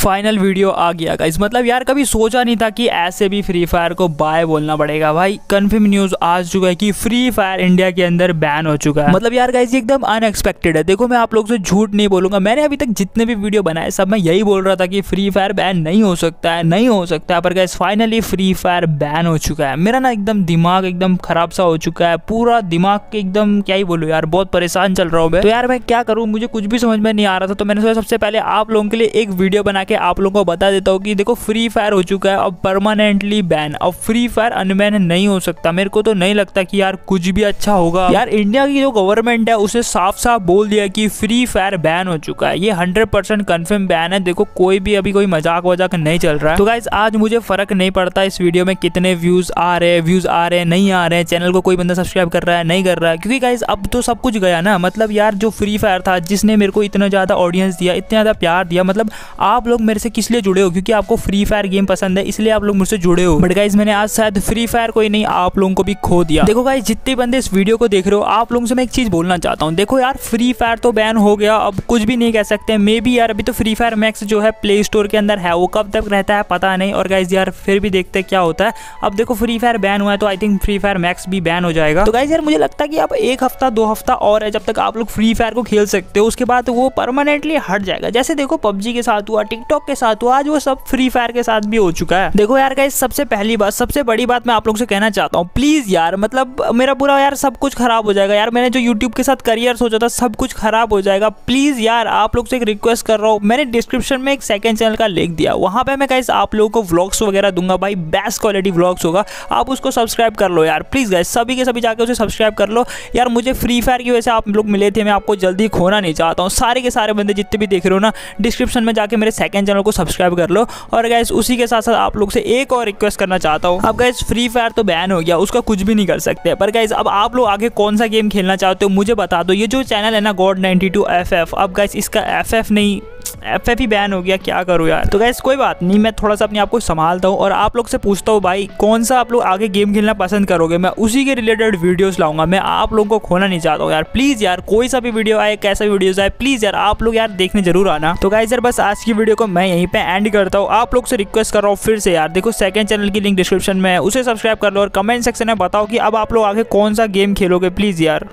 Final video आ गया guys मतलब यार, कभी सोचा नहीं था कि ऐसे भी फ्री फायर को बाय बोलना पड़ेगा। भाई कन्फर्म न्यूज़ आ चुका है कि फ्री फायर इंडिया के अंदर बैन हो चुका है। मतलब यार गाइस एकदम अनएक्सपेक्टेड है। देखो, मैं आप लोग से झूठ नहीं बोलूँगा। मैंने अभी तक जितने भी वीडियो बनाए, सब मैं यही बोल रहा था कि फ्री फायर बैन नहीं हो सकता है, नहीं हो सकता है। पर guys finally free fire ban हो चुका है। मेरा ना एकदम दिमाग एकदम खराब सा हो चुका है। पूरा दिमाग एकदम, क्या ही बोलूँ यार, बहुत परेशान चल रहा हूँ मैं। तो यार, मैं क्या करूँ? मुझे कुछ भी समझ में नहीं आ रहा था। तो मैंने सोचा, सबसे पहले आप लोगों के लिए एक वीडियो बना के आप लोगों को बता देता हूँ कि देखो फ्री फायर हो चुका है अब परमानेंटली बैन अब फ्री फायर अनबैन नहीं हो सकता. मेरे को तो नहीं लगता कि यार कुछ भी अच्छा होगा. यार इंडिया की जो गवर्नमेंट है, उसे साफ़ साफ़ बोल दिया कि फ्री फायर बैन हो चुका है. ये हंड्रेड परसेंट कन्फर्म बैन है. देखो, कोई भी अभी कोई मज़ाक वजाक नहीं चल रहा है. तो गाइज़ आज मुझे फ़र्क नहीं पड़ता इस वीडियो में कितने व्यूज़ आ रहे हैं व्यूज़ आ रहे हैं, नहीं आ रहे हैं. चैनल को कोई बंदा सब्सक्राइब कर रहा है, नहीं कर रहा है. क्योंकि गाइज़ अब तो सब कुछ गया ना. मतलब यार, जो फ्री फायर था, जिसने मेरे को इतना ज़्यादा ऑडियंस दिया, इतना ज़्यादा प्यार दिया मतलब आप लोग मेरे से किस लिए जुड़े हो? क्योंकि आपको फ्री फायर गेम पसंद है, इसलिए आप लोग मुझसे जुड़े हो। बट गाइज़ मैंने आज शायद फ्री फायर को ही नहीं, आप लोगों को भी खो दिया। देखो गाइज़ जितने बंदे इस वीडियो को देख रहे हो, आप लोगों से मैं एक चीज़ बोलना चाहता हूँ। देखो यार फ्री फायर तो बैन हो गया, अब कुछ भी नहीं कह सकते। मे बी यार, अभी तो फ्री फायर मैक्स जो है प्ले स्टोर के अंदर है, वो कब तक रहता है पता नहीं। और गाइज़ यार, फिर भी देखते क्या होता है। अब देखो फ्री फायर बैन हुआ है तो I think free fire max भी बैन हो जाएगा। तो गाइज़ यार, मुझे लगता है कि अब एक हफ़्ता, दो हफ़्ता और है, जब तक आप लोग फ्री फायर को खेल सकते हो, उसके बाद वो परमानेंटली हट जाएगा। जैसे देखो, पबजी के साथ हुआ टिकटॉक के साथ हुआ आज वो सब फ्री फायर के साथ भी हो चुका है। देखो यार गाइज़ सबसे पहली बात, सबसे बड़ी बात मैं आप लोग से कहना चाहता हूँ प्लीज़ यार मतलब मेरा पूरा यार सब कुछ खराब हो जाएगा। यार मैंने जो यूट्यूब के साथ करियर सोचा था, सब कुछ खराब हो जाएगा। प्लीज़ यार, आप लोग से एक रिक्वेस्ट कर रहा हूँ, मैंने डिस्क्रिप्शन में एक सेकंड चैनल का लिंक दिया। वहाँ पे मैं गाइस आप लोगों को व्लॉग्स वगैरह दूँगा, भाई बेस्ट क्वालिटी व्लॉग्स होगा। आप उसको सब्सक्राइब कर लो यार प्लीज़ गाइस सभी के सभी जाके उसे सब्सक्राइब कर लो। यार मुझे फ्री फायर की वजह से आप लोग मिले थे, मैं आपको जल्दी खोना नहीं चाहता हूँ। सारे के सारे बंदे जितने भी देख रहे हो ना डिस्क्रिप्शन में जाके मेरे सेकंड चैनल को सब्सक्राइब कर लो। और गैस उसी के साथ साथ आप लोग से एक और रिक्वेस्ट करना चाहता हूँ। अब गैस फ्री फायर तो बैन हो गया, उसका कुछ भी नहीं कर सकते। पर गैस अब आप लोग आगे कौन सा गेम खेलना चाहते हो, मुझे बता दो। ये जो चैनल है ना गॉड नाइनटी टू अब गैस इसका एफ़ नहीं एफ़ एफ़ ही बैन हो गया, क्या करूँ यार? तो गैस कोई बात नहीं, मैं थोड़ा सा अपने आप को संभालता हूँ और आप लोग से पूछता हूँ, भाई कौन सा आप लोग आगे गेम खेलना पसंद करोगे? मैं उसी के रिलेटेड वीडियोस लाऊँगा। मैं आप लोगों को खोना नहीं चाहता हूँ यार। प्लीज़ यार, कोई सा भी वीडियो आए, कैसा भी वीडियोस आए प्लीज़ यार, आप लोग यार देखने ज़रूर आना। तो गाइज़ यार, बस आज की वीडियो को मैं यहीं पर एंड करता हूँ। आप लोग से रिक्वेस्ट कर रहा हूँ फिर से यार। देखो सेकंड चैनल की लिंक डिस्क्रिप्शन में है, उसे सब्सक्राइब कर लो और कमेंट सेक्शन में बताओ कि अब आप लोग आगे कौन सा गेम खेलोगे प्लीज़ यार।